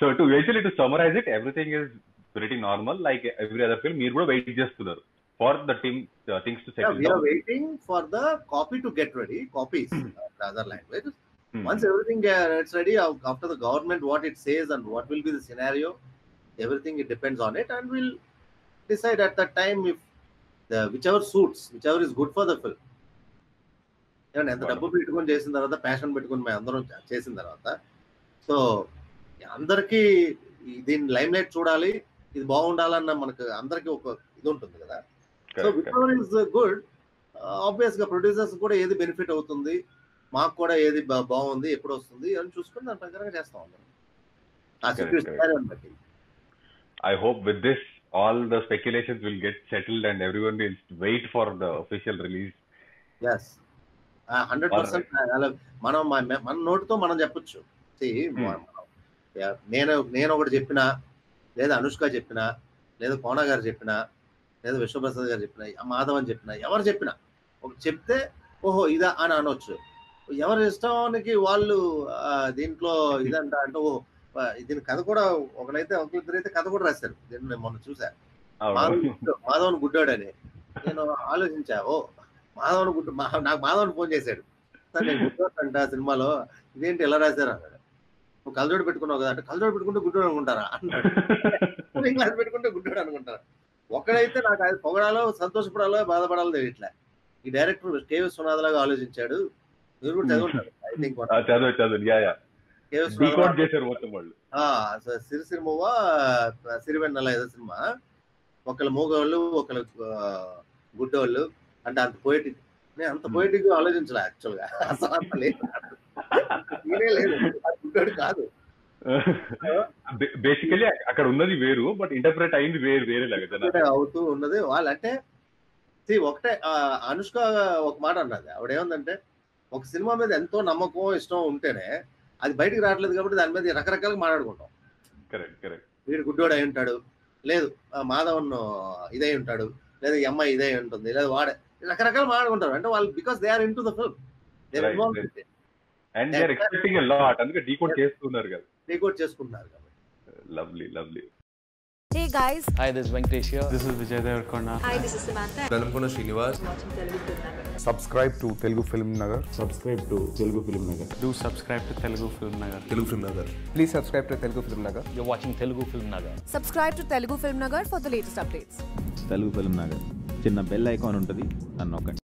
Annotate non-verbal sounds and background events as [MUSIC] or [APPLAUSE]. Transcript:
So to eventually to summarize it everything is very normal like every other film మీరు కూడా wait చేస్తున్నారు for the team things to Yeah, settle we are waiting for the copy to get ready, copies, uh, the other language. Once everything gets ready, af- after the government, what it says and what will be the scenario, everything it depends on it, and we'll decide at that time if the whichever suits, whichever is good for the film. ఏమండి ఎంత డబ్బు పెట్టుకొని చేసిన తర్వాత passion పెట్టుకొని మేము అందరం చే- చేసిన తర్వాత సో అందరికీ దీన్ని లైమ్ లైట్ చూడాలి ఇది బాగుండాలన్న మనకు అందరికీ ఒక ఇది ఉంటుంది కదా. సో ఎవర్ ఇస్ గుడ్ ఆబ్వియస్గా ప్రొడ్యూసర్స్ కూడా ఏది బెనిఫిట్ అవుతుంది మాకు కూడా ఏది బాగుంది ఎప్పుడు వస్తుంది అని చూసుకుని దాని ప్రకారంగా చేస్తాం అందరం. ఆ Correct, situation correct. scenario బట్టి I hope with this, all the speculations will get settled and everyone will wait for the official release. Yes hundred percent మనం మన- నోటితో మనం చెప్పొచ్చు. Yeah, నేను నేను ఒకటి చెప్పినా లేదా అనుష్క చెప్పినా లేదా కోన గారు చెప్పినా లేదా విశ్వప్రసాద్ గారు చెప్పినా మాధవ్ అని చెప్పినా ఎవరు చెప్పినా ఒక చెప్తే ఓహో ఇదా అని అనొచ్చు. ఎవరి ఇష్టానికి వాళ్ళు దీంట్లో ఇదంట అంటే ఓ ఆ, దీని కథ కూడా ఒకరైతే ఒకరిద్దరు అయితే కథ కూడా రాశారు. దీన్ని నేను మొన్న చూసా మాధవన్ గుడ్డాడని. నేను ఆలోచించా ఓ మాధవన్ గుడ్డ నాకు మాధవన్ ఫోన్ చేశాడు. సార్ నేను అంట సినిమాలో ఇదేంటి ఎలా రాశారు? అన్నాడు నువ్వు కలజోడు పెట్టుకున్నావు కదా అంటే కలజోడు పెట్టుకుంటే గుడ్డోడు అనుకుంటారా? అన్నాడు [LAUGHS] కూలింగ్ గ్లాస్ పెట్టుకుంటే గుడ్డోడు అనుకుంటారా. ఒకడైతే నాకు అది పొగడాలో సంతోషపడాలో బాధపడాలో తెలియట్లే. ఈ డైరెక్టర్ కే విశ్వనాథ్ లాగా ఆలోచించాడు. మీరు కూడా చదువుంటారు. [LAUGHS] ఐ థింక్ చదువు చదువు యా యా. సిరివెన్నెల ఏదో సినిమా. ఒకళ్ళు మూగోళ్ళు ఒకళ్ళు గుడ్డోళ్ళు. అంటే అంత పోయిటిక్ నేను అంత పోయిటిక్ ఆలోచించలే యాక్చువల్గా. అసలు అంత లేదు. [LAUGHS] గుడ్డోడు కాదు. [LAUGHS] బేసికలీ అక్కడ ఉన్నది వేరు బట్ ఇంటర్ప్రెట్ అయింది వేరు వేరే లాగా అవుతూ ఉన్నది. వాళ్ళంటే ఒకటే అనుష్క ఒక మాట అన్నది. ఆవిడ ఏమందంటే ఒక సినిమా మీద ఎంతో నమ్మకం ఇష్టం ఉంటేనే అది బయటికి రావట్లేదు కాబట్టి దాని మీద రకరకాలుగా మాట్లాడుకుంటాం. కరెక్ట్ కరెక్ట్ వీడు గుడ్డోడు అయి ఉంటాడు. లేదు మాధవన్ ఇదై ఉంటాడు. లేదా ఈ అమ్మాయి ఇదే ఉంటుంది. లేదా వాడే. రకరకాలు మాట్లాడుకుంటారు. అంటే వాళ్ళు because they are into the film right. And they are expecting lot అందుకే డీకోడ్ చేస్తున్నారు కదా రికార్డ్ చేసుకుంటున్నారు కాబట్టి lovely lovely Hey guys, Hi, this is Venkatesh here. This is Vijay Devarkonda. hi, this is Samantha. Velankonda Srinivas subscribe to Telugu Film Nagar. subscribe to Telugu Film Nagar. Do subscribe to Telugu Film Nagar. Telugu Film Nagar Please subscribe to Telugu Film Nagar. You're watching Telugu Film Nagar. Subscribe to Telugu Film Nagar for the latest updates. Telugu Film Nagar చిన్న bell icon ఉంటుంది నన్ను నొక్కండి